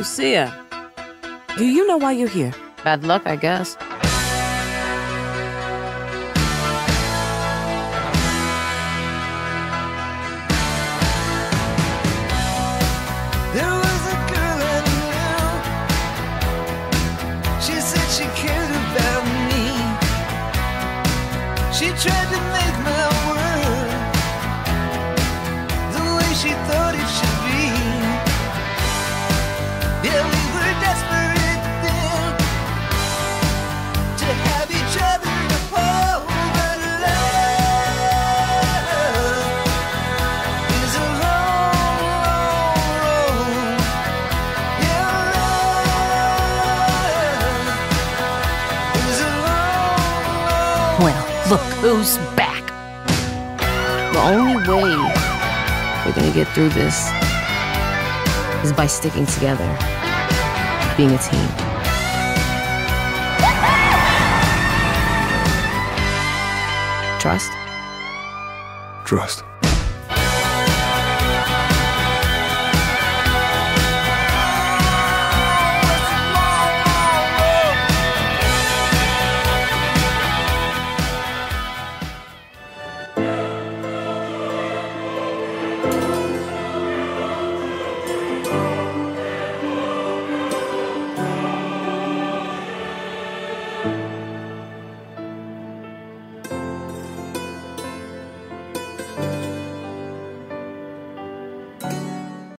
Lucia, Do you know why you're here? bad luck, I guess. There was a girl I knew. She said she cared about me. She tried to make my world Well, look who's back. The only way we're gonna get through this is by sticking together, being a team. Trust? Trust.